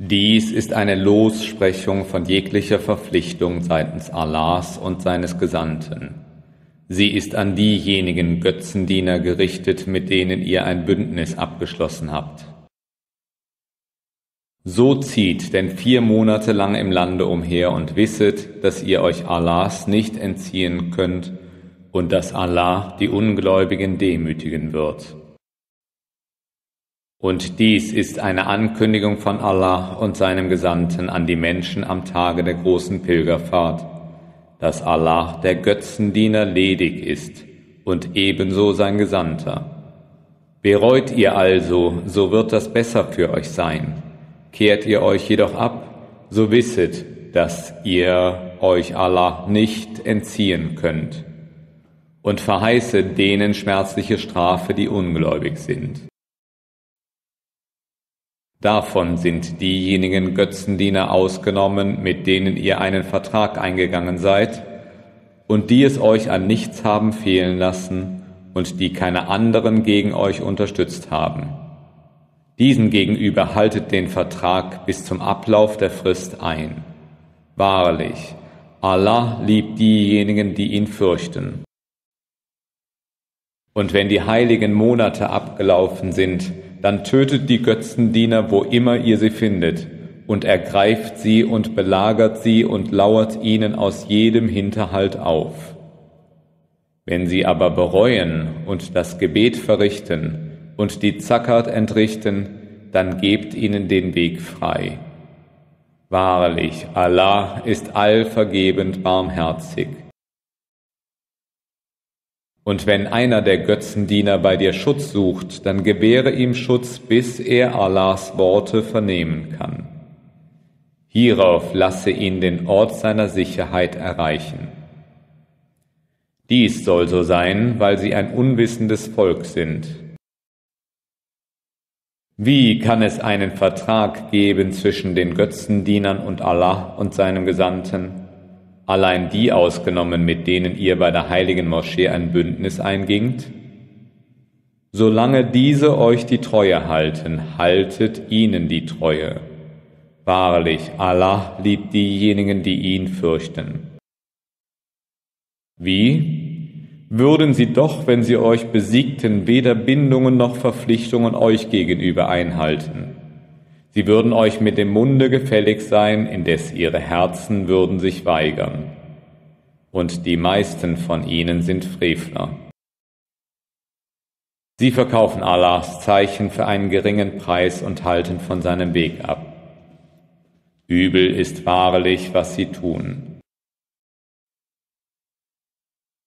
Dies ist eine Lossprechung von jeglicher Verpflichtung seitens Allahs und seines Gesandten. Sie ist an diejenigen Götzendiener gerichtet, mit denen ihr ein Bündnis abgeschlossen habt. So zieht denn vier Monate lang im Lande umher und wisset, dass ihr euch Allahs nicht entziehen könnt und dass Allah die Ungläubigen demütigen wird. Und dies ist eine Ankündigung von Allah und seinem Gesandten an die Menschen am Tage der großen Pilgerfahrt, dass Allah der Götzendiener ledig ist und ebenso sein Gesandter. Bereut ihr also, so wird das besser für euch sein. Kehrt ihr euch jedoch ab, so wisset, dass ihr euch Allah nicht entziehen könnt und verheiße denen schmerzliche Strafe, die ungläubig sind. Davon sind diejenigen Götzendiener ausgenommen, mit denen ihr einen Vertrag eingegangen seid und die es euch an nichts haben fehlen lassen und die keine anderen gegen euch unterstützt haben. Diesen gegenüber haltet den Vertrag bis zum Ablauf der Frist ein. Wahrlich, Allah liebt diejenigen, die ihn fürchten. Und wenn die heiligen Monate abgelaufen sind, dann tötet die Götzendiener, wo immer ihr sie findet, und ergreift sie und belagert sie und lauert ihnen aus jedem Hinterhalt auf. Wenn sie aber bereuen und das Gebet verrichten und die Zackert entrichten, dann gebt ihnen den Weg frei. Wahrlich, Allah ist allvergebend barmherzig. Und wenn einer der Götzendiener bei dir Schutz sucht, dann gewähre ihm Schutz, bis er Allahs Worte vernehmen kann. Hierauf lasse ihn den Ort seiner Sicherheit erreichen. Dies soll so sein, weil sie ein unwissendes Volk sind. Wie kann es einen Vertrag geben zwischen den Götzendienern und Allah und seinem Gesandten? Allein die ausgenommen, mit denen ihr bei der heiligen Moschee ein Bündnis eingingt? Solange diese euch die Treue halten, haltet ihnen die Treue. Wahrlich, Allah liebt diejenigen, die ihn fürchten. Wie? Würden sie doch, wenn sie euch besiegten, weder Bindungen noch Verpflichtungen euch gegenüber einhalten. Sie würden euch mit dem Munde gefällig sein, indes ihre Herzen würden sich weigern. Und die meisten von ihnen sind Frevler. Sie verkaufen Allahs Zeichen für einen geringen Preis und halten von seinem Weg ab. Übel ist wahrlich, was sie tun.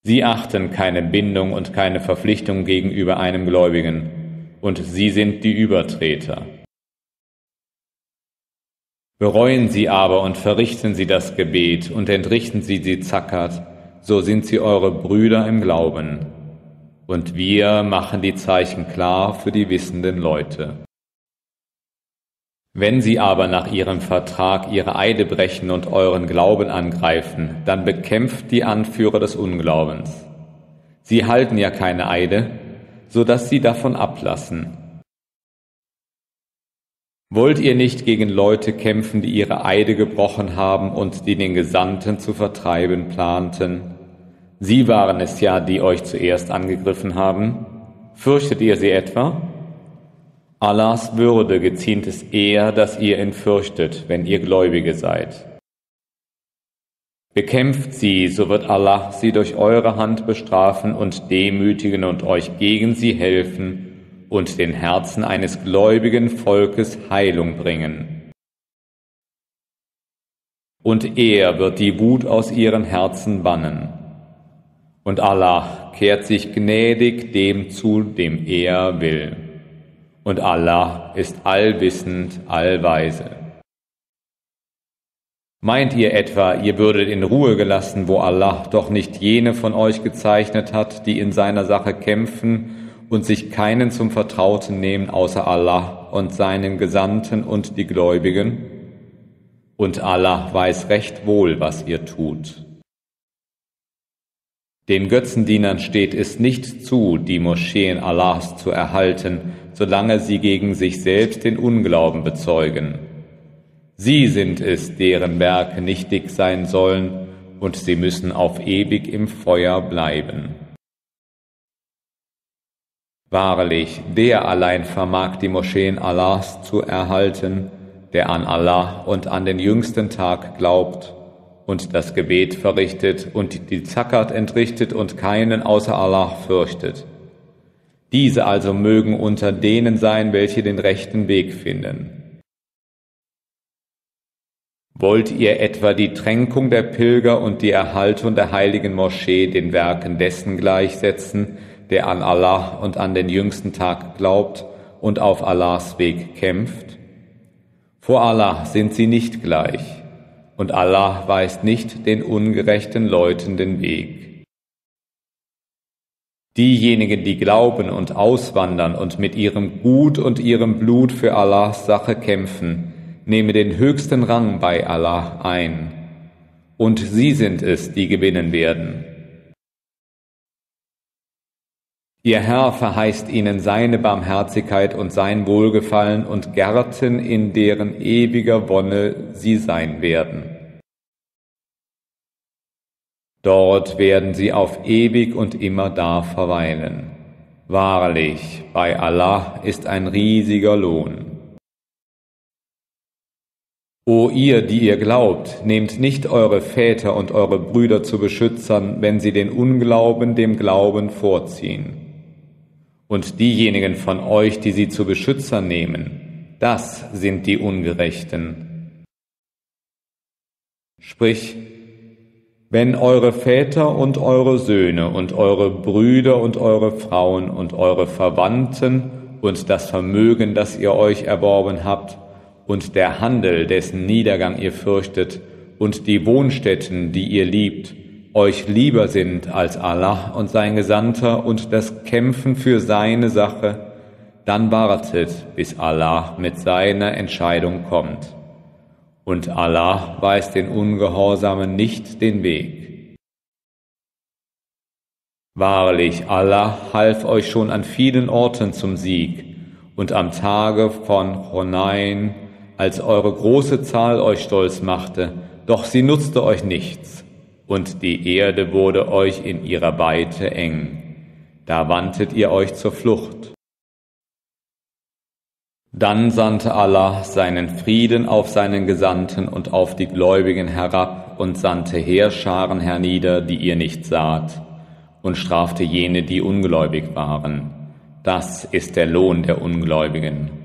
Sie achten keine Bindung und keine Verpflichtung gegenüber einem Gläubigen, und sie sind die Übertreter. Bereuen Sie aber und verrichten Sie das Gebet und entrichten Sie die Zackert, so sind sie eure Brüder im Glauben. Und wir machen die Zeichen klar für die wissenden Leute. Wenn sie aber nach ihrem Vertrag ihre Eide brechen und euren Glauben angreifen, dann bekämpft die Anführer des Unglaubens. Sie halten ja keine Eide, so dass sie davon ablassen Wollt ihr nicht gegen Leute kämpfen, die ihre Eide gebrochen haben und die den Gesandten zu vertreiben planten? Sie waren es ja, die euch zuerst angegriffen haben. Fürchtet ihr sie etwa? Allahs Würde geziemt es eher, dass ihr ihn fürchtet, wenn ihr Gläubige seid. Bekämpft sie, so wird Allah sie durch eure Hand bestrafen und demütigen und euch gegen sie helfen und den Herzen eines gläubigen Volkes Heilung bringen. Und er wird die Wut aus ihren Herzen bannen. Und Allah kehrt sich gnädig dem zu, dem er will. Und Allah ist allwissend, allweise. Meint ihr etwa, ihr würdet in Ruhe gelassen, wo Allah doch nicht jene von euch gezeichnet hat, die in seiner Sache kämpfen und sich keinen zum Vertrauten nehmen außer Allah und seinen Gesandten und die Gläubigen. Und Allah weiß recht wohl, was ihr tut. Den Götzendienern steht es nicht zu, die Moscheen Allahs zu erhalten, solange sie gegen sich selbst den Unglauben bezeugen. Sie sind es, deren Werke nichtig sein sollen, und sie müssen auf ewig im Feuer bleiben. Wahrlich, der allein vermag die Moscheen Allahs zu erhalten, der an Allah und an den jüngsten Tag glaubt und das Gebet verrichtet und die Zakat entrichtet und keinen außer Allah fürchtet. Diese also mögen unter denen sein, welche den rechten Weg finden. Wollt ihr etwa die Tränkung der Pilger und die Erhaltung der heiligen Moschee den Werken dessen gleichsetzen, der an Allah und an den jüngsten Tag glaubt und auf Allahs Weg kämpft? Vor Allah sind sie nicht gleich, und Allah weist nicht den ungerechten Leuten den Weg. Diejenigen, die glauben und auswandern und mit ihrem Gut und ihrem Blut für Allahs Sache kämpfen, nehme den höchsten Rang bei Allah ein, und sie sind es, die gewinnen werden. Ihr Herr verheißt ihnen seine Barmherzigkeit und sein Wohlgefallen und Gärten, in deren ewiger Wonne sie sein werden. Dort werden sie auf ewig und immer da verweilen. Wahrlich, bei Allah ist ein riesiger Lohn. O ihr, die ihr glaubt, nehmt nicht eure Väter und eure Brüder zu Beschützern, wenn sie den Unglauben dem Glauben vorziehen. Und diejenigen von euch, die sie zu Beschützern nehmen, das sind die Ungerechten. Sprich, wenn eure Väter und eure Söhne und eure Brüder und eure Frauen und eure Verwandten und das Vermögen, das ihr euch erworben habt, und der Handel, dessen Niedergang ihr fürchtet, und die Wohnstätten, die ihr liebt, euch lieber sind als Allah und sein Gesandter und das Kämpfen für seine Sache, dann wartet, bis Allah mit seiner Entscheidung kommt. Und Allah weist den Ungehorsamen nicht den Weg. Wahrlich, Allah half euch schon an vielen Orten zum Sieg, und am Tage von Honain als eure große Zahl euch stolz machte, doch sie nutzte euch nichts, und die Erde wurde euch in ihrer Weite eng. Da wandtet ihr euch zur Flucht. Dann sandte Allah seinen Frieden auf seinen Gesandten und auf die Gläubigen herab und sandte Heerscharen hernieder, die ihr nicht saht, und strafte jene, die ungläubig waren. Das ist der Lohn der Ungläubigen.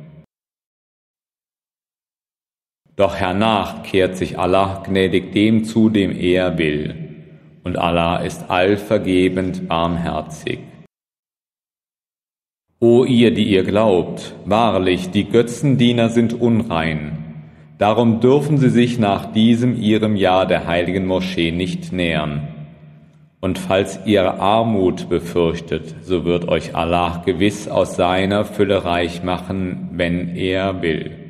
Doch hernach kehrt sich Allah gnädig dem zu, dem er will. Und Allah ist allvergebend barmherzig. O ihr, die ihr glaubt, wahrlich, die Götzendiener sind unrein. Darum dürfen sie sich nach diesem ihrem Jahr der heiligen Moschee nicht nähern. Und falls ihr Armut befürchtet, so wird euch Allah gewiss aus seiner Fülle reich machen, wenn er will.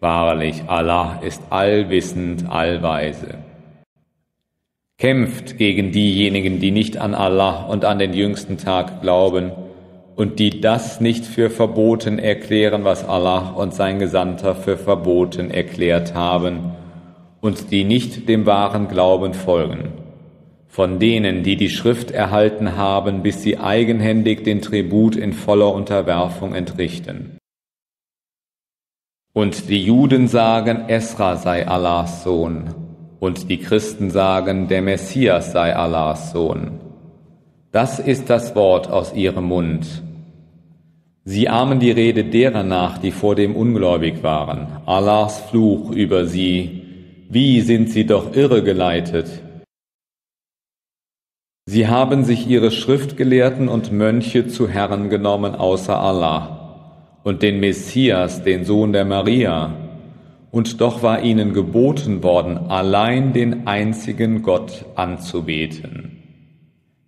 Wahrlich, Allah ist allwissend, allweise. Kämpft gegen diejenigen, die nicht an Allah und an den jüngsten Tag glauben und die das nicht für verboten erklären, was Allah und sein Gesandter für verboten erklärt haben und die nicht dem wahren Glauben folgen. Von denen, die die Schrift erhalten haben, bis sie eigenhändig den Tribut in voller Unterwerfung entrichten. Und die Juden sagen, Esra sei Allahs Sohn. Und die Christen sagen, der Messias sei Allahs Sohn. Das ist das Wort aus ihrem Mund. Sie ahmen die Rede derer nach, die vor dem ungläubig waren. Allahs Fluch über sie. Wie sind sie doch irregeleitet. Sie haben sich ihre Schriftgelehrten und Mönche zu Herren genommen außer Allah und den Messias, den Sohn der Maria, und doch war ihnen geboten worden, allein den einzigen Gott anzubeten.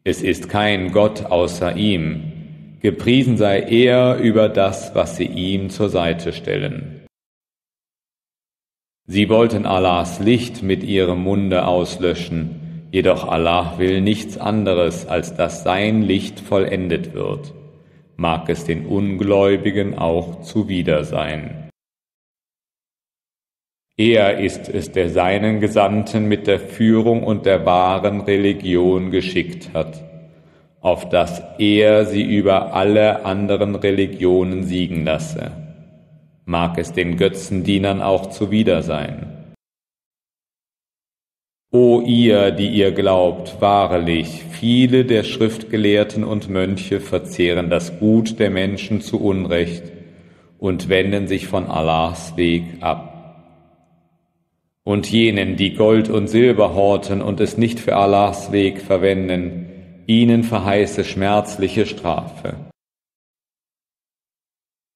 Es ist kein Gott außer ihm, gepriesen sei er über das, was sie ihm zur Seite stellen. Sie wollten Allahs Licht mit ihrem Munde auslöschen, jedoch Allah will nichts anderes, als dass sein Licht vollendet wird mag es den Ungläubigen auch zuwider sein. Er ist es, der seinen Gesandten mit der Führung und der wahren Religion geschickt hat, auf dass er sie über alle anderen Religionen siegen lasse. Mag es den Götzendienern auch zuwider sein. O ihr, die ihr glaubt, wahrlich, viele der Schriftgelehrten und Mönche verzehren das Gut der Menschen zu Unrecht und wenden sich von Allahs Weg ab. Und jenen, die Gold und Silber horten und es nicht für Allahs Weg verwenden, ihnen verheiße schmerzliche Strafe.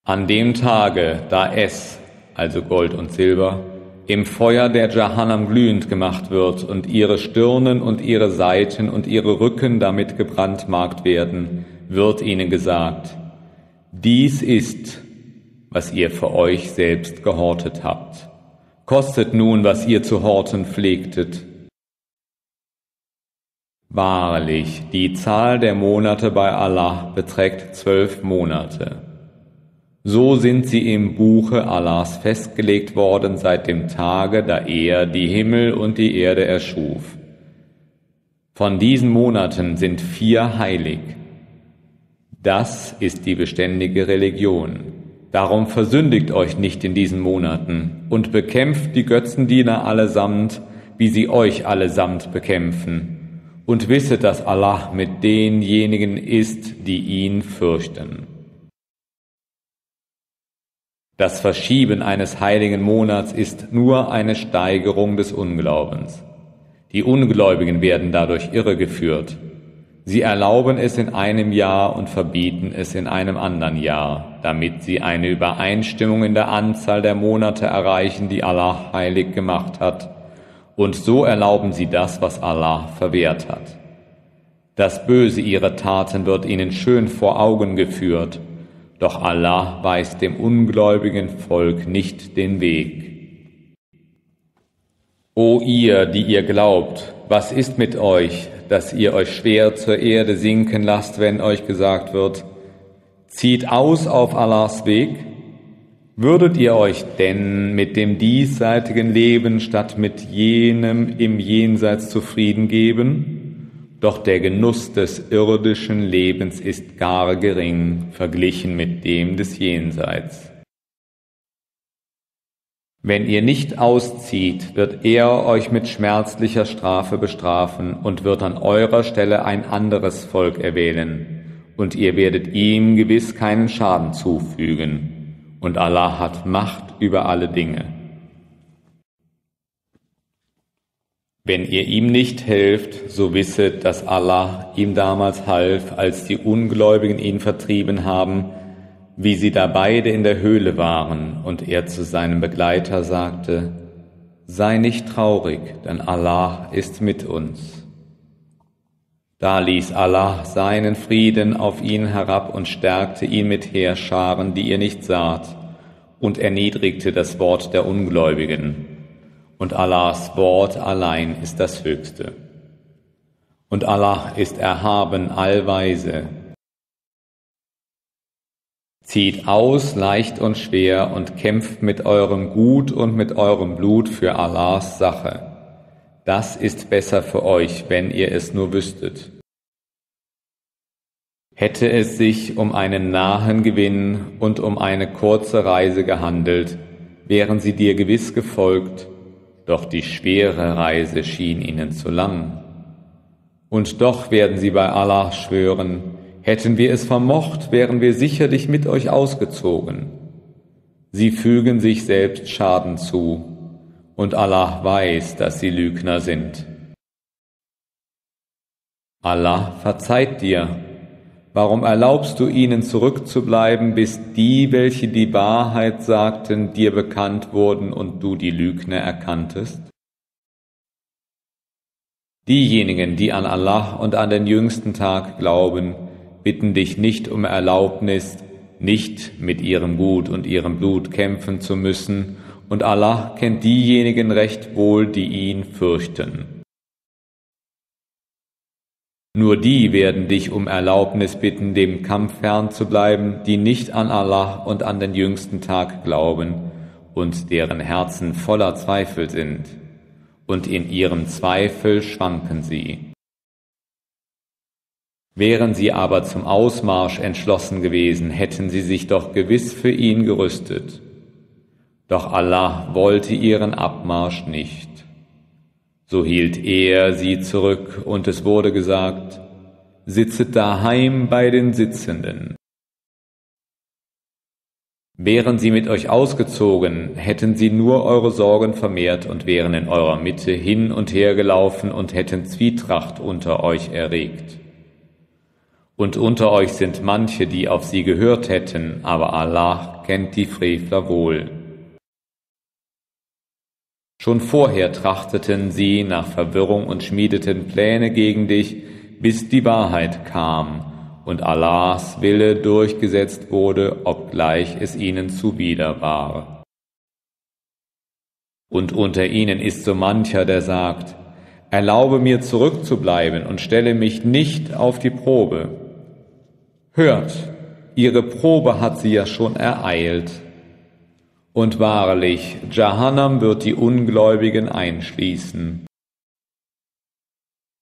An dem Tage, da es, also Gold und Silber, im Feuer der Jahannam glühend gemacht wird und ihre Stirnen und ihre Seiten und ihre Rücken damit gebrandmarkt werden, wird ihnen gesagt, dies ist, was ihr für euch selbst gehortet habt. Kostet nun, was ihr zu horten pflegtet. Wahrlich, die Zahl der Monate bei Allah beträgt zwölf Monate. So sind sie im Buche Allahs festgelegt worden seit dem Tage, da er die Himmel und die Erde erschuf. Von diesen Monaten sind vier heilig. Das ist die beständige Religion. Darum versündigt euch nicht in diesen Monaten und bekämpft die Götzendiener allesamt, wie sie euch allesamt bekämpfen. Und wisset, dass Allah mit denjenigen ist, die ihn fürchten. Das Verschieben eines heiligen Monats ist nur eine Steigerung des Unglaubens. Die Ungläubigen werden dadurch irregeführt Sie erlauben es in einem Jahr und verbieten es in einem anderen Jahr, damit sie eine Übereinstimmung in der Anzahl der Monate erreichen, die Allah heilig gemacht hat, und so erlauben sie das, was Allah verwehrt hat. Das Böse ihrer Taten wird ihnen schön vor Augen geführt, doch Allah weist dem ungläubigen Volk nicht den Weg. O ihr, die ihr glaubt, was ist mit euch, dass ihr euch schwer zur Erde sinken lasst, wenn euch gesagt wird, zieht aus auf Allahs Weg? Würdet ihr euch denn mit dem diesseitigen Leben statt mit jenem im Jenseits zufrieden geben? Doch der Genuss des irdischen Lebens ist gar gering verglichen mit dem des Jenseits. Wenn ihr nicht auszieht, wird er euch mit schmerzlicher Strafe bestrafen und wird an eurer Stelle ein anderes Volk erwählen, und ihr werdet ihm gewiss keinen Schaden zufügen, und Allah hat Macht über alle Dinge. Wenn ihr ihm nicht helft, so wisset, dass Allah ihm damals half, als die Ungläubigen ihn vertrieben haben, wie sie da beide in der Höhle waren und er zu seinem Begleiter sagte, Sei nicht traurig, denn Allah ist mit uns. Da ließ Allah seinen Frieden auf ihn herab und stärkte ihn mit Heerscharen, die ihr nicht saht, und erniedrigte das Wort der Ungläubigen. Und Allahs Wort allein ist das Höchste. Und Allah ist erhaben allweise, Zieht aus, leicht und schwer, und kämpft mit eurem Gut und mit eurem Blut für Allahs Sache. Das ist besser für euch, wenn ihr es nur wüsstet. Hätte es sich um einen nahen Gewinn und um eine kurze Reise gehandelt, wären sie dir gewiss gefolgt, doch die schwere Reise schien ihnen zu lang. Und doch werden sie bei Allah schwören, Hätten wir es vermocht, wären wir sicherlich mit euch ausgezogen. Sie fügen sich selbst Schaden zu, und Allah weiß, dass sie Lügner sind. Allah verzeiht dir. Warum erlaubst du ihnen zurückzubleiben, bis die, welche die Wahrheit sagten, dir bekannt wurden und du die Lügner erkanntest? Diejenigen, die an Allah und an den jüngsten Tag glauben, bitten dich nicht um Erlaubnis, nicht mit ihrem Gut und ihrem Blut kämpfen zu müssen, und Allah kennt diejenigen recht wohl, die ihn fürchten. Nur die werden dich um Erlaubnis bitten, dem Kampf fern zu bleiben, die nicht an Allah und an den jüngsten Tag glauben und deren Herzen voller Zweifel sind, und in ihrem Zweifel schwanken sie. Wären sie aber zum Ausmarsch entschlossen gewesen, hätten sie sich doch gewiss für ihn gerüstet. Doch Allah wollte ihren Abmarsch nicht. So hielt er sie zurück, und es wurde gesagt, sitzet daheim bei den Sitzenden. Wären sie mit euch ausgezogen, hätten sie nur eure Sorgen vermehrt und wären in eurer Mitte hin und her gelaufen und hätten Zwietracht unter euch erregt. Und unter euch sind manche, die auf sie gehört hätten, aber Allah kennt die Frevler wohl. Schon vorher trachteten sie nach Verwirrung und schmiedeten Pläne gegen dich, bis die Wahrheit kam und Allahs Wille durchgesetzt wurde, obgleich es ihnen zuwider war. Und unter ihnen ist so mancher, der sagt, Erlaube mir zurückzubleiben und stelle mich nicht auf die Probe. Hört, ihre Probe hat sie ja schon ereilt. Und wahrlich, Jahannam wird die Ungläubigen einschließen.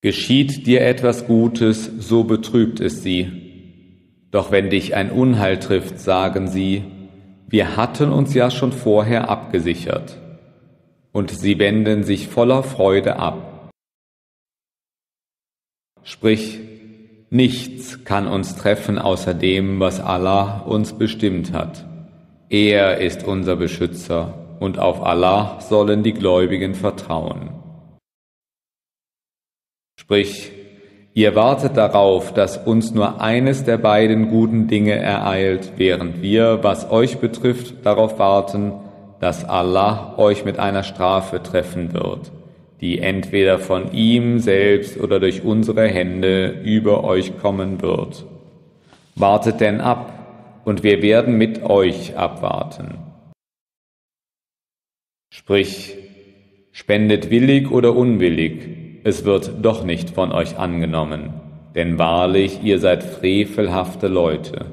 Geschieht dir etwas Gutes, so betrübt es sie. Doch wenn dich ein Unheil trifft, sagen sie, wir hatten uns ja schon vorher abgesichert. Und sie wenden sich voller Freude ab. Sprich, nichts kann uns treffen außer dem, was Allah uns bestimmt hat. Er ist unser Beschützer und auf Allah sollen die Gläubigen vertrauen. Sprich, ihr wartet darauf, dass uns nur eines der beiden guten Dinge ereilt, während wir, was euch betrifft, darauf warten, dass Allah euch mit einer Strafe treffen wird, die entweder von ihm selbst oder durch unsere Hände über euch kommen wird. Wartet denn ab, und wir werden mit euch abwarten. Sprich, spendet willig oder unwillig, es wird doch nicht von euch angenommen, denn wahrlich ihr seid frevelhafte Leute.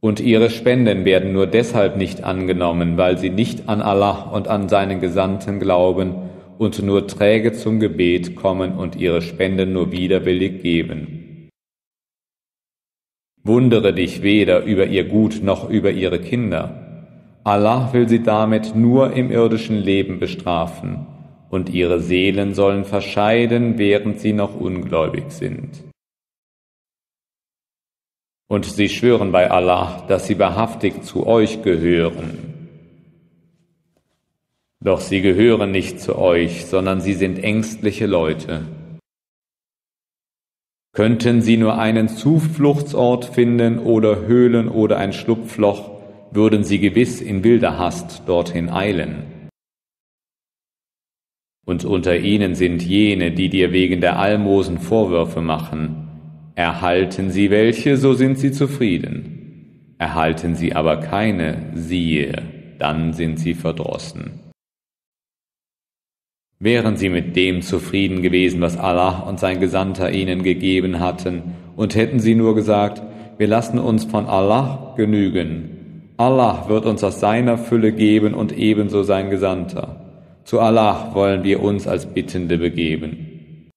Und ihre Spenden werden nur deshalb nicht angenommen, weil sie nicht an Allah und an seinen Gesandten glauben und nur träge zum Gebet kommen und ihre Spenden nur widerwillig geben. Wundere dich weder über ihr Gut noch über ihre Kinder. Allah will sie damit nur im irdischen Leben bestrafen, und ihre Seelen sollen verscheiden, während sie noch ungläubig sind. Und sie schwören bei Allah, dass sie wahrhaftig zu euch gehören. Doch sie gehören nicht zu euch, sondern sie sind ängstliche Leute. Könnten sie nur einen Zufluchtsort finden oder Höhlen oder ein Schlupfloch, würden sie gewiss in wilder Hast dorthin eilen. Und unter ihnen sind jene, die dir wegen der Almosen Vorwürfe machen. Erhalten sie welche, so sind sie zufrieden. Erhalten sie aber keine, siehe, dann sind sie verdrossen. Wären sie mit dem zufrieden gewesen, was Allah und sein Gesandter ihnen gegeben hatten, und hätten sie nur gesagt, wir lassen uns von Allah genügen. Allah wird uns aus seiner Fülle geben und ebenso sein Gesandter. Zu Allah wollen wir uns als Bittende begeben.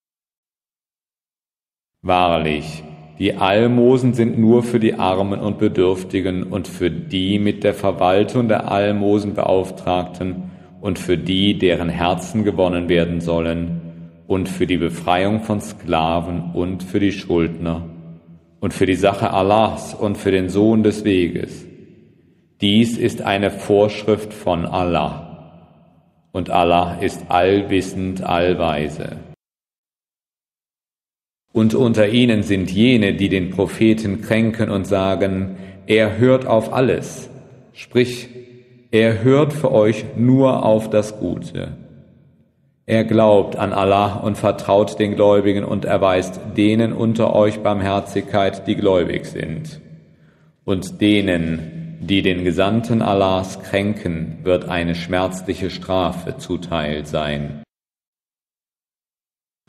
Wahrlich, die Almosen sind nur für die Armen und Bedürftigen und für die mit der Verwaltung der Almosen Beauftragten und für die, deren Herzen gewonnen werden sollen, und für die Befreiung von Sklaven und für die Schuldner, und für die Sache Allahs und für den Sohn des Weges. Dies ist eine Vorschrift von Allah. Und Allah ist allwissend, allweise. Und unter ihnen sind jene, die den Propheten kränken und sagen, er hört auf alles. Sprich, er hört für euch nur auf das Gute. Er glaubt an Allah und vertraut den Gläubigen und erweist denen unter euch Barmherzigkeit, die gläubig sind. Und denen, die den Gesandten Allahs kränken, wird eine schmerzliche Strafe zuteil sein.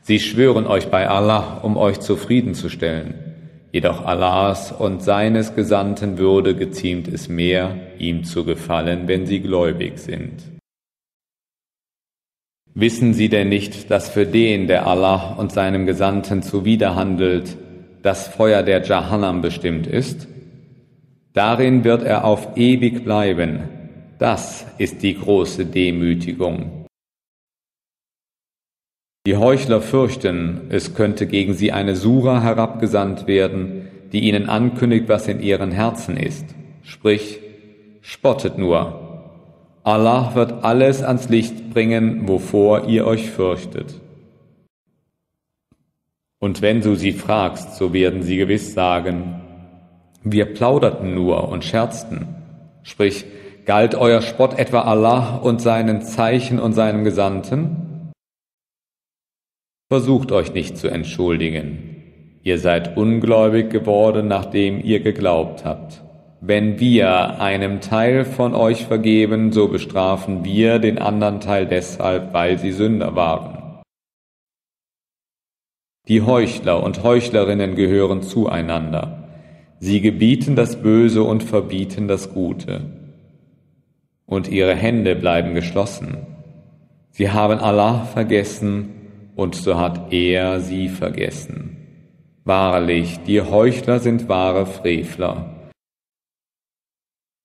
Sie schwören euch bei Allah, um euch zufriedenzustellen. Jedoch Allahs und seines Gesandten Würde geziemt es mehr, ihm zu gefallen, wenn sie gläubig sind. Wissen Sie denn nicht, dass für den, der Allah und seinem Gesandten zuwiderhandelt, das Feuer der Jahannam bestimmt ist? Darin wird er auf ewig bleiben. Das ist die große Demütigung. Die Heuchler fürchten, es könnte gegen sie eine Sura herabgesandt werden, die ihnen ankündigt, was in ihren Herzen ist. Sprich, spottet nur. Allah wird alles ans Licht bringen, wovor ihr euch fürchtet. Und wenn du sie fragst, so werden sie gewiss sagen, wir plauderten nur und scherzten. Sprich, galt euer Spott etwa Allah und seinen Zeichen und seinem Gesandten? Versucht euch nicht zu entschuldigen. Ihr seid ungläubig geworden, nachdem ihr geglaubt habt. Wenn wir einem Teil von euch vergeben, so bestrafen wir den anderen Teil deshalb, weil sie Sünder waren. Die Heuchler und Heuchlerinnen gehören zueinander. Sie gebieten das Böse und verbieten das Gute. Und ihre Hände bleiben geschlossen. Sie haben Allah vergessen und so hat er sie vergessen. Wahrlich, die Heuchler sind wahre Frevler.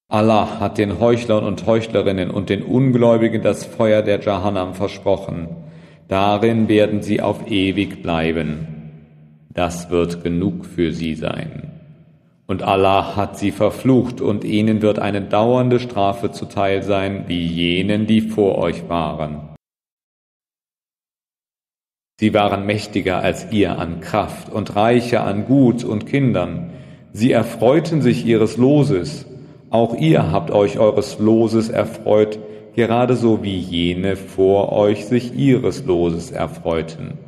Allah hat den Heuchlern und Heuchlerinnen und den Ungläubigen das Feuer der Jahannam versprochen. Darin werden sie auf ewig bleiben. Das wird genug für sie sein. Und Allah hat sie verflucht und ihnen wird eine dauernde Strafe zuteil sein, wie jenen, die vor euch waren. Sie waren mächtiger als ihr an Kraft und reicher an Gut und Kindern. Sie erfreuten sich ihres Loses. Auch ihr habt euch eures Loses erfreut, gerade so wie jene vor euch sich ihres Loses erfreuten.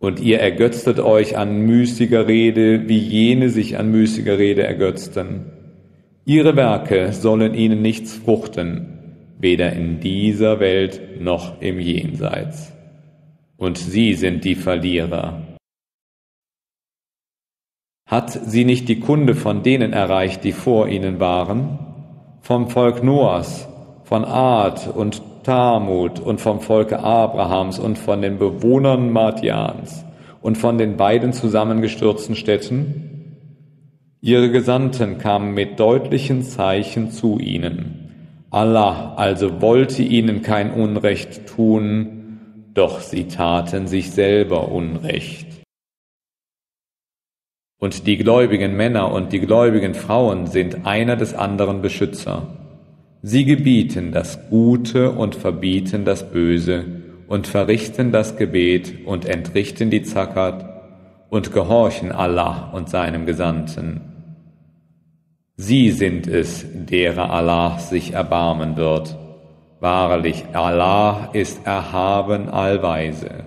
Und ihr ergötztet euch an müßiger Rede, wie jene sich an müßiger Rede ergötzten. Ihre Werke sollen ihnen nichts fruchten, weder in dieser Welt noch im Jenseits und sie sind die Verlierer. Hat sie nicht die Kunde von denen erreicht, die vor ihnen waren? Vom Volk Noahs, von Ad und Tamut und vom Volke Abrahams und von den Bewohnern Madians und von den beiden zusammengestürzten Städten? Ihre Gesandten kamen mit deutlichen Zeichen zu ihnen. Allah also wollte ihnen kein Unrecht tun, doch sie taten sich selber Unrecht. Und die gläubigen Männer und die gläubigen Frauen sind einer des anderen Beschützer. Sie gebieten das Gute und verbieten das Böse und verrichten das Gebet und entrichten die Zakat und gehorchen Allah und seinem Gesandten. Sie sind es, derer Allah sich erbarmen wird Wahrlich, Allah ist erhaben allweise.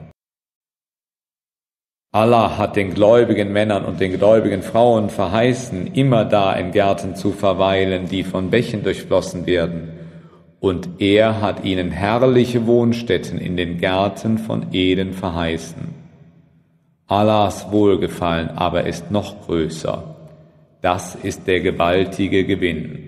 Allah hat den gläubigen Männern und den gläubigen Frauen verheißen, immer da in Gärten zu verweilen, die von Bächen durchflossen werden. Und er hat ihnen herrliche Wohnstätten in den Gärten von Eden verheißen. Allahs Wohlgefallen aber ist noch größer. Das ist der gewaltige Gewinn.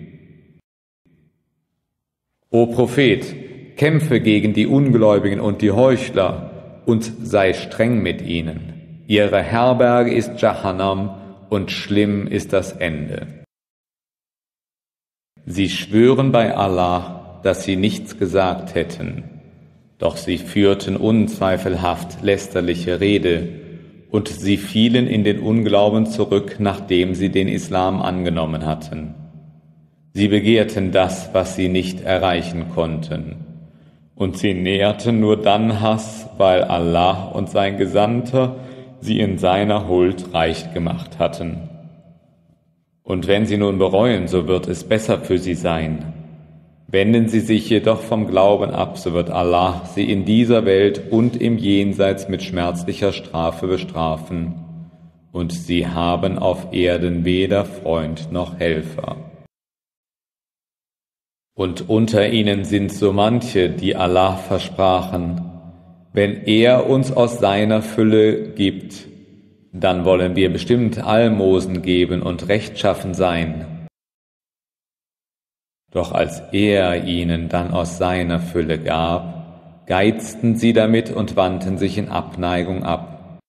O Prophet, kämpfe gegen die Ungläubigen und die Heuchler und sei streng mit ihnen. Ihre Herberge ist Jahannam und schlimm ist das Ende. Sie schwören bei Allah, dass sie nichts gesagt hätten, doch sie führten unzweifelhaft lästerliche Rede und sie fielen in den Unglauben zurück, nachdem sie den Islam angenommen hatten. Sie begehrten das, was sie nicht erreichen konnten. Und sie näherten nur dann Hass, weil Allah und sein Gesandter sie in seiner Huld reich gemacht hatten. Und wenn sie nun bereuen, so wird es besser für sie sein. Wenden sie sich jedoch vom Glauben ab, so wird Allah sie in dieser Welt und im Jenseits mit schmerzlicher Strafe bestrafen. Und sie haben auf Erden weder Freund noch Helfer. Und unter ihnen sind so manche, die Allah versprachen, wenn er uns aus seiner Fülle gibt, dann wollen wir bestimmt Almosen geben und rechtschaffen sein. Doch als er ihnen dann aus seiner Fülle gab, geizten sie damit und wandten sich in Abneigung ab.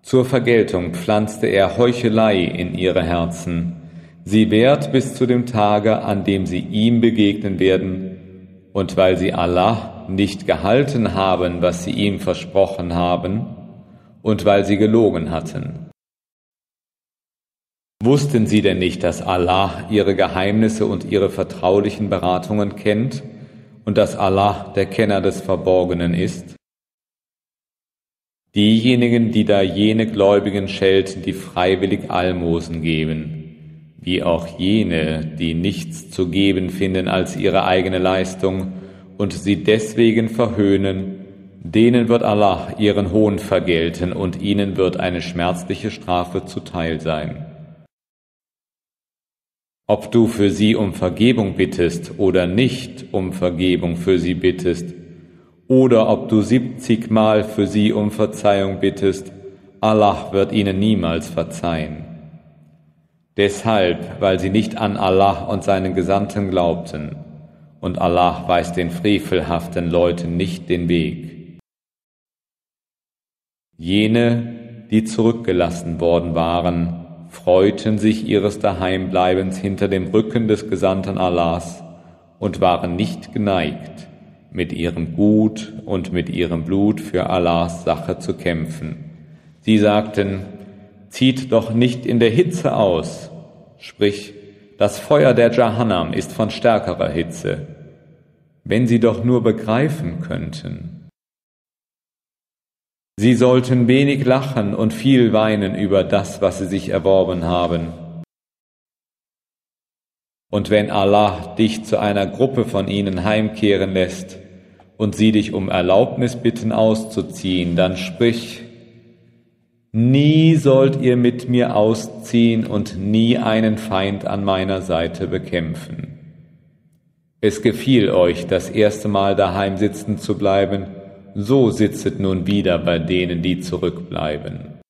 Zur Vergeltung pflanzte er Heuchelei in ihre Herzen. Sie währt bis zu dem Tage, an dem sie ihm begegnen werden, und weil sie Allah nicht gehalten haben, was sie ihm versprochen haben, und weil sie gelogen hatten. Wussten sie denn nicht, dass Allah ihre Geheimnisse und ihre vertraulichen Beratungen kennt und dass Allah der Kenner des Verborgenen ist? Diejenigen, die da jene Gläubigen schelten, die freiwillig Almosen geben, wie auch jene, die nichts zu geben finden als ihre eigene Leistung und sie deswegen verhöhnen, Denen wird Allah ihren Hohn vergelten und ihnen wird eine schmerzliche Strafe zuteil sein. Ob du für sie um Vergebung bittest oder nicht um Vergebung für sie bittest, oder ob du siebzigmal für sie um Verzeihung bittest, Allah wird ihnen niemals verzeihen. Deshalb, weil sie nicht an Allah und seinen Gesandten glaubten, und Allah weist den frevelhaften Leuten nicht den Weg. Jene, die zurückgelassen worden waren, freuten sich ihres Daheimbleibens hinter dem Rücken des Gesandten Allahs und waren nicht geneigt, mit ihrem Gut und mit ihrem Blut für Allahs Sache zu kämpfen. Sie sagten, zieht doch nicht in der Hitze aus, sprich, das Feuer der Jahannam ist von stärkerer Hitze. Wenn sie doch nur begreifen könnten. Sie sollten wenig lachen und viel weinen über das, was sie sich erworben haben. Und wenn Allah dich zu einer Gruppe von ihnen heimkehren lässt und sie dich um Erlaubnis bitten auszuziehen, dann sprich, nie sollt ihr mit mir ausziehen und nie einen Feind an meiner Seite bekämpfen. Es gefiel euch, das erste Mal daheim sitzen zu bleiben, so sitzet nun wieder bei denen, die zurückbleiben.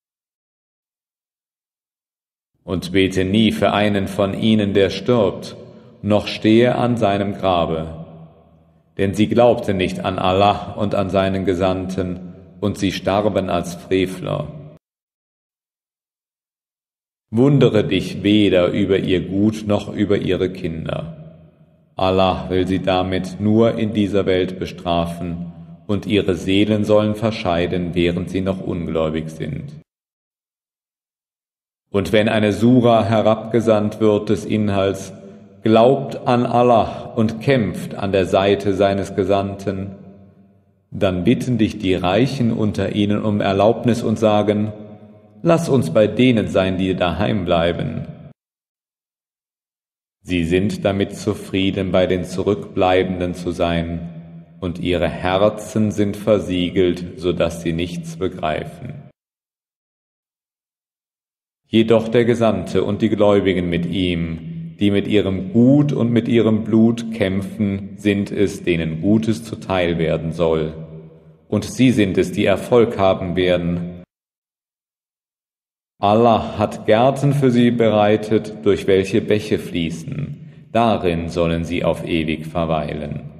Und bete nie für einen von ihnen, der stirbt, noch stehe an seinem Grabe. Denn sie glaubten nicht an Allah und an seinen Gesandten, und sie starben als Frevler. Wundere dich weder über ihr Gut noch über ihre Kinder. Allah will sie damit nur in dieser Welt bestrafen und ihre Seelen sollen verscheiden, während sie noch ungläubig sind. Und wenn eine Sura herabgesandt wird des Inhalts, glaubt an Allah und kämpft an der Seite seines Gesandten, dann bitten dich die Reichen unter ihnen um Erlaubnis und sagen, lass uns bei denen sein, die daheim bleiben. Sie sind damit zufrieden, bei den Zurückbleibenden zu sein und ihre Herzen sind versiegelt, so dass sie nichts begreifen. Jedoch der Gesandte und die Gläubigen mit ihm, die mit ihrem Gut und mit ihrem Blut kämpfen, sind es, denen Gutes zuteil werden soll. Und sie sind es, die Erfolg haben werden. Allah hat Gärten für sie bereitet, durch welche Bäche fließen. Darin sollen sie auf ewig verweilen.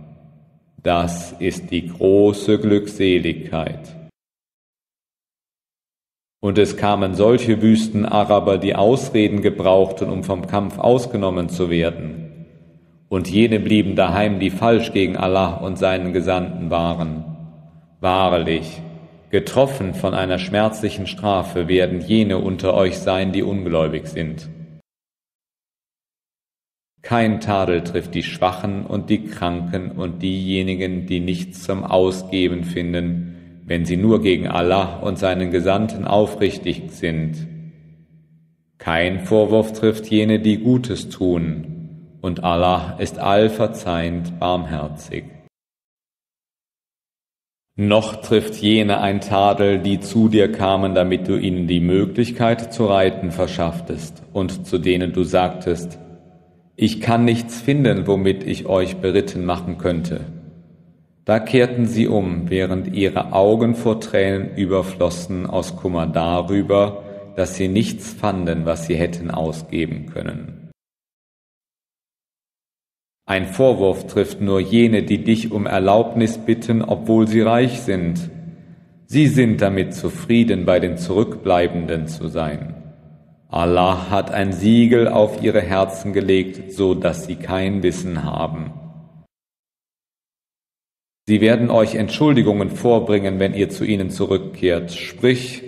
Das ist die große Glückseligkeit. Und es kamen solche Wüstenaraber, die Ausreden gebrauchten, um vom Kampf ausgenommen zu werden. Und jene blieben daheim, die falsch gegen Allah und seinen Gesandten waren. Wahrlich, getroffen von einer schmerzlichen Strafe werden jene unter euch sein, die ungläubig sind. Kein Tadel trifft die Schwachen und die Kranken und diejenigen, die nichts zum Ausgeben finden, wenn sie nur gegen Allah und seinen Gesandten aufrichtig sind. Kein Vorwurf trifft jene, die Gutes tun, und Allah ist allverzeihend barmherzig. Noch trifft jene ein Tadel, die zu dir kamen, damit du ihnen die Möglichkeit zu reiten verschafftest und zu denen du sagtest, ich kann nichts finden, womit ich euch beritten machen könnte. Da kehrten sie um, während ihre Augen vor Tränen überflossen aus Kummer darüber, dass sie nichts fanden, was sie hätten ausgeben können. Ein Vorwurf trifft nur jene, die dich um Erlaubnis bitten, obwohl sie reich sind. Sie sind damit zufrieden, bei den Zurückbleibenden zu sein. Allah hat ein Siegel auf ihre Herzen gelegt, so dass sie kein Wissen haben. Sie werden euch Entschuldigungen vorbringen, wenn ihr zu ihnen zurückkehrt. Sprich,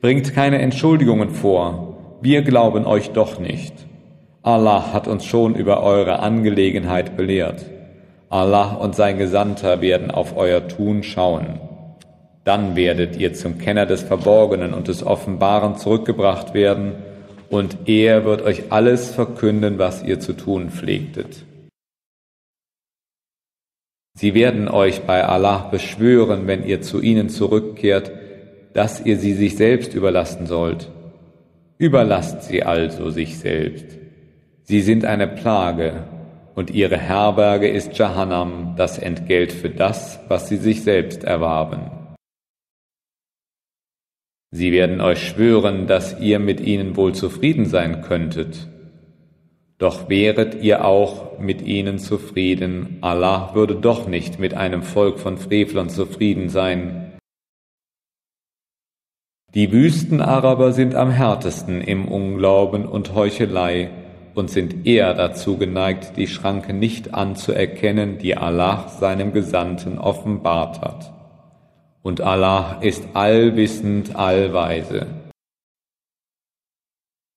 bringt keine Entschuldigungen vor, wir glauben euch doch nicht. Allah hat uns schon über eure Angelegenheit belehrt. Allah und sein Gesandter werden auf euer Tun schauen. Dann werdet ihr zum Kenner des Verborgenen und des Offenbaren zurückgebracht werden, und er wird euch alles verkünden, was ihr zu tun pflegtet. Sie werden euch bei Allah beschwören, wenn ihr zu ihnen zurückkehrt, dass ihr sie sich selbst überlassen sollt. Überlasst sie also sich selbst. Sie sind eine Plage, und ihre Herberge ist Jahannam, das Entgelt für das, was sie sich selbst erwarben. Sie werden euch schwören, dass ihr mit ihnen wohl zufrieden sein könntet. Doch wäret ihr auch mit ihnen zufrieden, Allah würde doch nicht mit einem Volk von Frevlern zufrieden sein. Die Wüstenaraber sind am härtesten im Unglauben und Heuchelei und sind eher dazu geneigt, die Schranke nicht anzuerkennen, die Allah seinem Gesandten offenbart hat. Und Allah ist allwissend, allweise.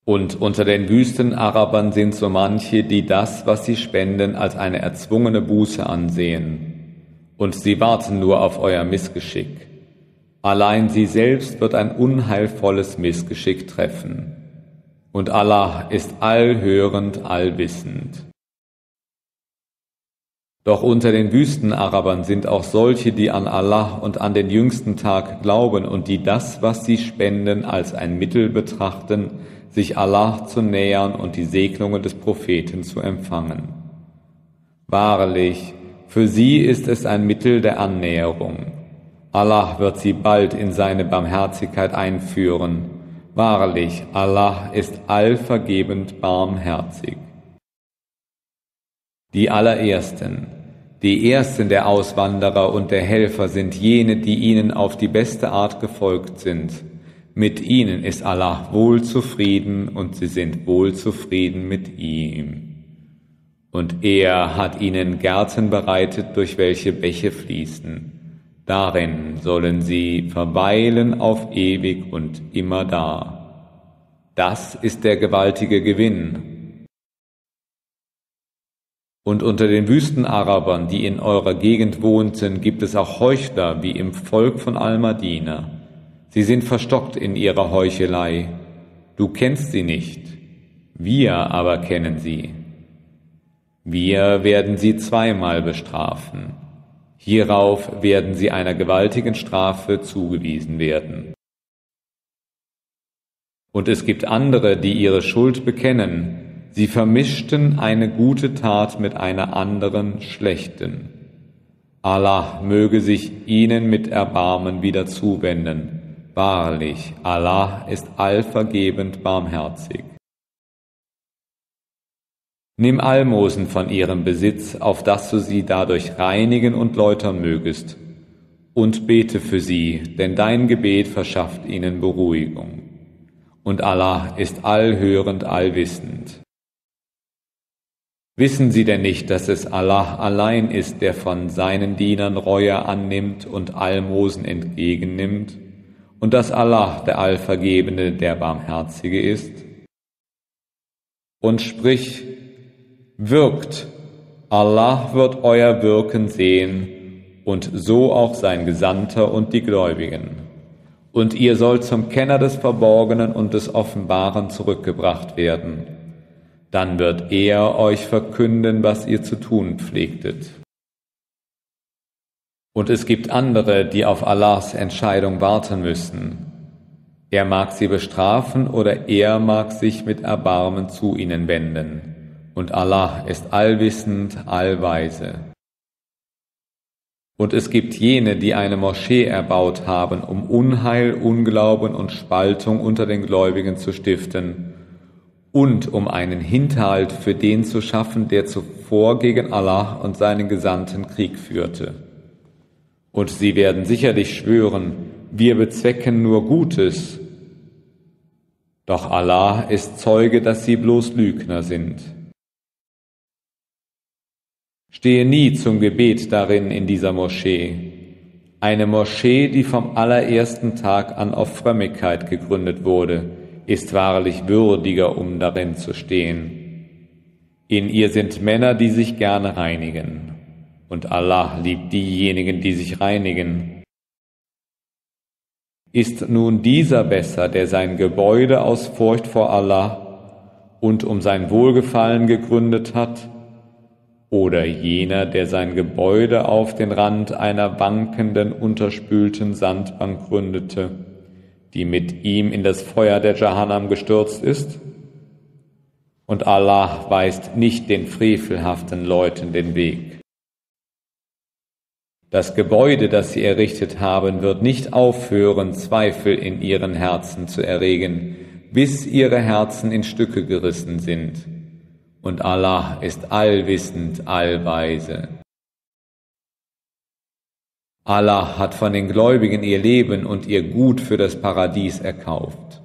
Und unter den Wüstenarabern sind so manche, die das, was sie spenden, als eine erzwungene Buße ansehen. Und sie warten nur auf euer Missgeschick. Allein sie selbst wird ein unheilvolles Missgeschick treffen. Und Allah ist allhörend, allwissend. Doch unter den Wüstenarabern sind auch solche, die an Allah und an den jüngsten Tag glauben und die das, was sie spenden, als ein Mittel betrachten, sich Allah zu nähern und die Segnungen des Propheten zu empfangen. Wahrlich, für sie ist es ein Mittel der Annäherung. Allah wird sie bald in seine Barmherzigkeit einführen. Wahrlich, Allah ist allvergebend barmherzig. Die allerersten, die ersten der Auswanderer und der Helfer sind jene, die ihnen auf die beste Art gefolgt sind mit ihnen ist Allah wohl zufrieden und sie sind wohl zufrieden mit ihm. Und er hat ihnen Gärten bereitet, durch welche Bäche fließen. Darin sollen sie verweilen auf ewig und immer da. Das ist der gewaltige Gewinn. Und unter den Wüstenarabern, die in eurer Gegend wohnten, gibt es auch Heuchler wie im Volk von Al-Madina. Sie sind verstockt in ihrer Heuchelei. Du kennst sie nicht, wir aber kennen sie. Wir werden sie zweimal bestrafen. Hierauf werden sie einer gewaltigen Strafe zugewiesen werden. Und es gibt andere, die ihre Schuld bekennen. Sie vermischten eine gute Tat mit einer anderen schlechten. Allah möge sich ihnen mit Erbarmen wieder zuwenden Wahrlich, Allah ist allvergebend barmherzig. Nimm Almosen von ihrem Besitz, auf dass du sie dadurch reinigen und läutern mögest, und bete für sie, denn dein Gebet verschafft ihnen Beruhigung. Und Allah ist allhörend, allwissend. Wissen sie denn nicht, dass es Allah allein ist, der von seinen Dienern Reue annimmt und Almosen entgegennimmt? und dass Allah der Allvergebene, der Barmherzige ist? Und sprich, wirkt, Allah wird euer Wirken sehen und so auch sein Gesandter und die Gläubigen. Und ihr sollt zum Kenner des Verborgenen und des Offenbaren zurückgebracht werden. Dann wird er euch verkünden, was ihr zu tun pflegtet. Und es gibt andere, die auf Allahs Entscheidung warten müssen. Er mag sie bestrafen oder er mag sich mit Erbarmen zu ihnen wenden. Und Allah ist allwissend, allweise. Und es gibt jene, die eine Moschee erbaut haben, um Unheil, Unglauben und Spaltung unter den Gläubigen zu stiften und um einen Hinterhalt für den zu schaffen, der zuvor gegen Allah und seinen Gesandten Krieg führte. Und sie werden sicherlich schwören, wir bezwecken nur Gutes. Doch Allah ist Zeuge, dass sie bloß Lügner sind. Stehe nie zum Gebet darin in dieser Moschee. Eine Moschee, die vom allerersten Tag an auf Frömmigkeit gegründet wurde, ist wahrlich würdiger, um darin zu stehen. In ihr sind Männer, die sich gerne reinigen, und Allah liebt diejenigen, die sich reinigen. Ist nun dieser besser, der sein Gebäude aus Furcht vor Allah und um sein Wohlgefallen gegründet hat, oder jener, der sein Gebäude auf den Rand einer wankenden, unterspülten Sandbank gründete, die mit ihm in das Feuer der Jahannam gestürzt ist? Und Allah weist nicht den frevelhaften Leuten den Weg. Das Gebäude, das sie errichtet haben, wird nicht aufhören, Zweifel in ihren Herzen zu erregen, bis ihre Herzen in Stücke gerissen sind und Allah ist allwissend, allweise. Allah hat von den Gläubigen ihr Leben und ihr Gut für das Paradies erkauft.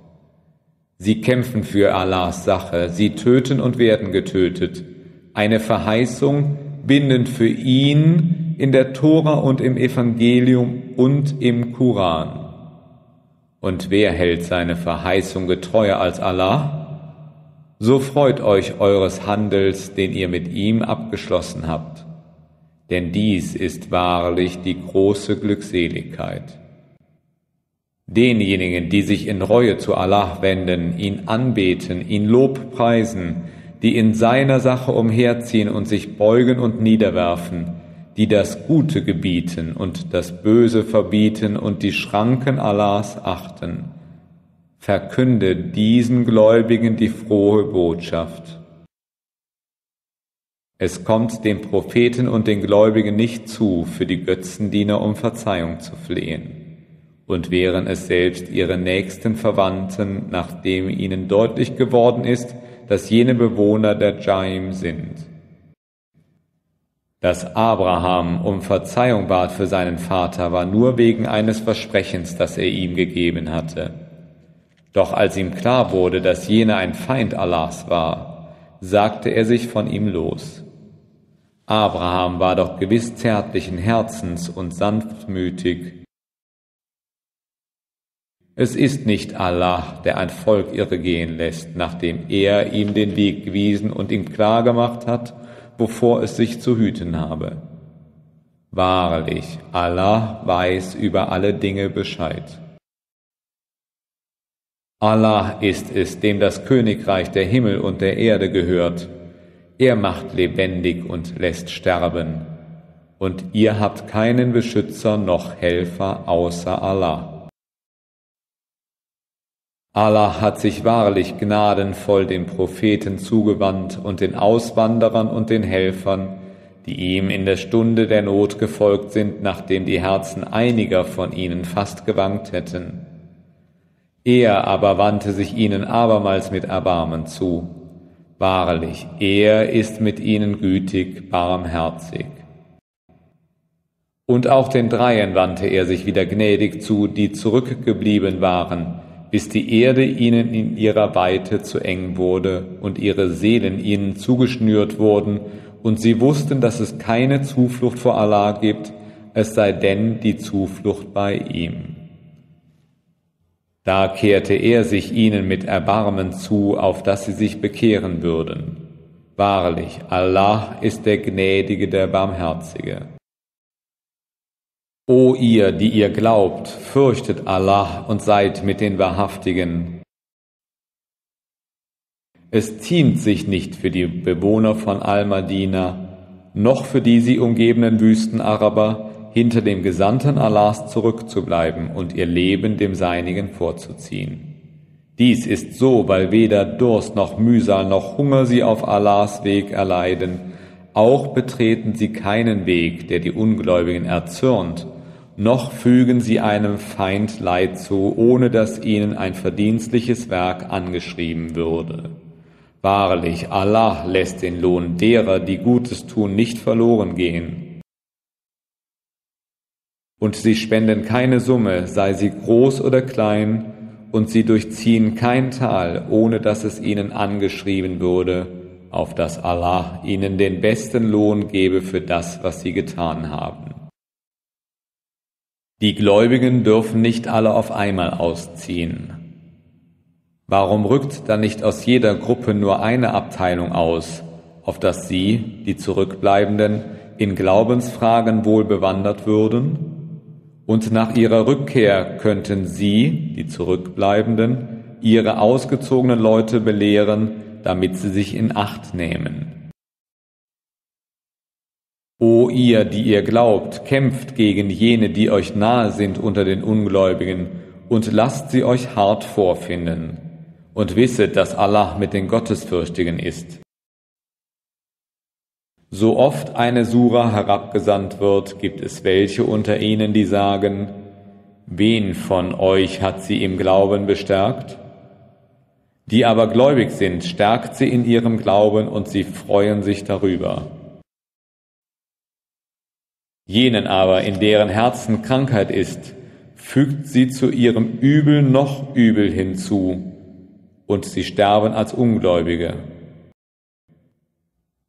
Sie kämpfen für Allahs Sache, sie töten und werden getötet. Eine Verheißung bindend für ihn in der Tora und im Evangelium und im Koran. Und wer hält seine Verheißung getreuer als Allah? So freut euch eures Handels, den ihr mit ihm abgeschlossen habt, denn dies ist wahrlich die große Glückseligkeit. Denjenigen, die sich in Reue zu Allah wenden, ihn anbeten, ihn Lob preisen, die in seiner Sache umherziehen und sich beugen und niederwerfen, die das Gute gebieten und das Böse verbieten und die Schranken Allahs achten, verkünde diesen Gläubigen die frohe Botschaft. Es kommt dem Propheten und den Gläubigen nicht zu, für die Götzendiener um Verzeihung zu flehen, und wären es selbst ihre nächsten Verwandten, nachdem ihnen deutlich geworden ist, dass jene Bewohner der Jaim sind. Dass Abraham um Verzeihung bat für seinen Vater, war nur wegen eines Versprechens, das er ihm gegeben hatte. Doch als ihm klar wurde, dass jener ein Feind Allahs war, sagte er sich von ihm los. Abraham war doch gewiss zärtlichen Herzens und sanftmütig. Es ist nicht Allah, der ein Volk irregehen lässt, nachdem er ihm den Weg gewiesen und ihm klar gemacht hat, wovor es sich zu hüten habe. Wahrlich, Allah weiß über alle Dinge Bescheid. Allah ist es, dem das Königreich der Himmel und der Erde gehört. Er macht lebendig und lässt sterben. Und ihr habt keinen Beschützer noch Helfer außer Allah. Allah hat sich wahrlich gnadenvoll dem Propheten zugewandt und den Auswanderern und den Helfern, die ihm in der Stunde der Not gefolgt sind, nachdem die Herzen einiger von ihnen fast gewankt hätten. Er aber wandte sich ihnen abermals mit Erbarmen zu. Wahrlich, er ist mit ihnen gütig, barmherzig. Und auch den Dreien wandte er sich wieder gnädig zu, die zurückgeblieben waren, bis die Erde ihnen in ihrer Weite zu eng wurde und ihre Seelen ihnen zugeschnürt wurden, und sie wussten, dass es keine Zuflucht vor Allah gibt, es sei denn die Zuflucht bei ihm. Da kehrte er sich ihnen mit Erbarmen zu, auf dass sie sich bekehren würden. Wahrlich, Allah ist der Gnädige, der Barmherzige. O ihr, die ihr glaubt, fürchtet Allah und seid mit den Wahrhaftigen. Es ziemt sich nicht für die Bewohner von Al-Madina, noch für die sie umgebenen Wüstenaraber, hinter dem Gesandten Allahs zurückzubleiben und ihr Leben dem Seinigen vorzuziehen. Dies ist so, weil weder Durst noch Mühsal noch Hunger sie auf Allahs Weg erleiden, auch betreten sie keinen Weg, der die Ungläubigen erzürnt, noch fügen sie einem Feind Leid zu, ohne dass ihnen ein verdienstliches Werk angeschrieben würde. Wahrlich, Allah lässt den Lohn derer, die Gutes tun, nicht verloren gehen. Und sie spenden keine Summe, sei sie groß oder klein, und sie durchziehen kein Tal, ohne dass es ihnen angeschrieben würde, auf dass Allah ihnen den besten Lohn gebe für das, was sie getan haben. Die Gläubigen dürfen nicht alle auf einmal ausziehen. Warum rückt dann nicht aus jeder Gruppe nur eine Abteilung aus, auf dass sie, die Zurückbleibenden, in Glaubensfragen wohl bewandert würden? Und nach ihrer Rückkehr könnten sie, die Zurückbleibenden, ihre ausgezogenen Leute belehren, damit sie sich in Acht nehmen. O ihr, die ihr glaubt, kämpft gegen jene, die euch nahe sind unter den Ungläubigen, und lasst sie euch hart vorfinden, und wisset, dass Allah mit den Gottesfürchtigen ist. So oft eine Sura herabgesandt wird, gibt es welche unter ihnen, die sagen, Wen von euch hat sie im Glauben bestärkt? Die aber gläubig sind, stärkt sie in ihrem Glauben und sie freuen sich darüber. Jenen aber, in deren Herzen Krankheit ist, fügt sie zu ihrem Übel noch Übel hinzu, und sie sterben als Ungläubige.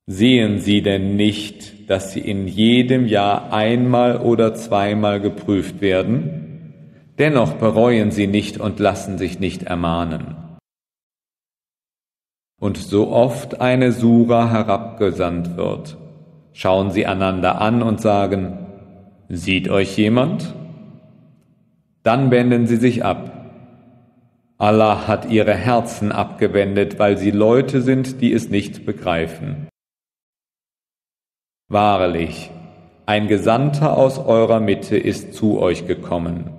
Sehen sie denn nicht, dass sie in jedem Jahr einmal oder zweimal geprüft werden? Dennoch bereuen sie nicht und lassen sich nicht ermahnen. Und so oft eine Sura herabgesandt wird, schauen sie einander an und sagen, Sieht euch jemand? Dann wenden sie sich ab. Allah hat ihre Herzen abgewendet, weil sie Leute sind, die es nicht begreifen. Wahrlich, ein Gesandter aus eurer Mitte ist zu euch gekommen.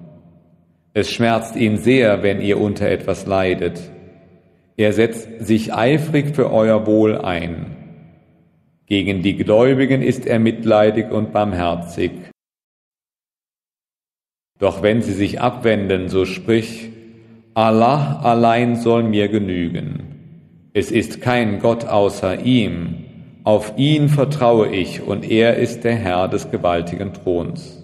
Es schmerzt ihn sehr, wenn ihr unter etwas leidet. Er setzt sich eifrig für euer Wohl ein. Gegen die Gläubigen ist er mitleidig und barmherzig. Doch wenn sie sich abwenden, so sprich, Allah allein soll mir genügen. Es ist kein Gott außer ihm. Auf ihn vertraue ich und er ist der Herr des gewaltigen Throns.